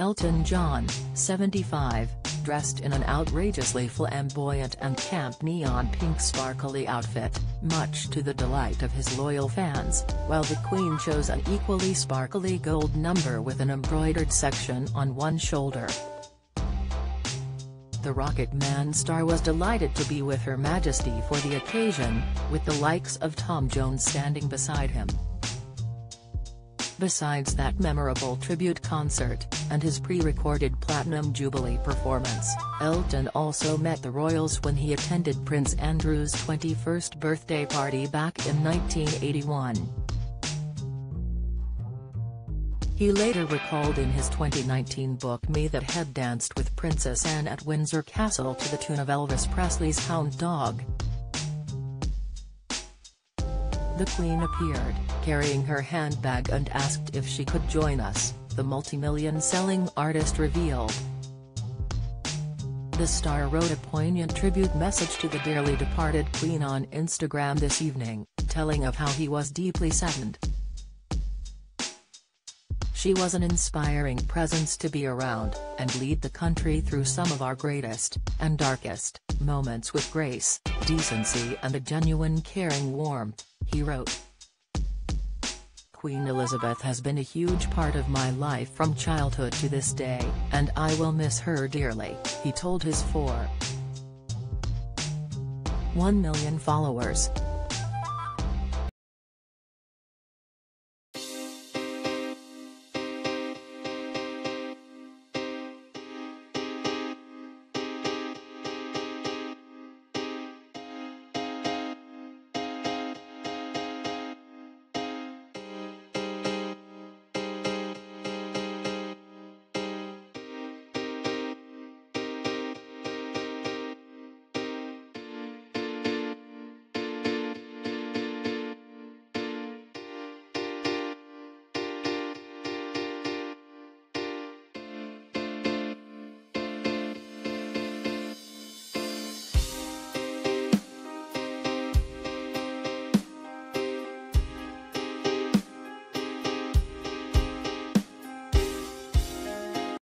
Elton John, 75, dressed in an outrageously flamboyant and camp neon pink sparkly outfit, much to the delight of his loyal fans, while the Queen chose an equally sparkly gold number with an embroidered section on one shoulder. The Rocket Man star was delighted to be with Her Majesty for the occasion, with the likes of Tom Jones standing beside him. Besides that memorable tribute concert, and his pre-recorded Platinum Jubilee performance, Elton also met the royals when he attended Prince Andrew's 21st birthday party back in 1981. He later recalled in his 2019 book Me that had danced with Princess Anne at Windsor Castle to the tune of Elvis Presley's Hound Dog. The Queen appeared, carrying her handbag and asked if she could join us, the multi-million-selling artist revealed. The star wrote a poignant tribute message to the dearly departed Queen on Instagram this evening, telling of how he was deeply saddened. She was an inspiring presence to be around, and lead the country through some of our greatest, and darkest, moments with grace, decency and a genuine caring warmth he wrote. Queen Elizabeth has been a huge part of my life from childhood to this day, and I will miss her dearly, he told his 4. 1 million followers.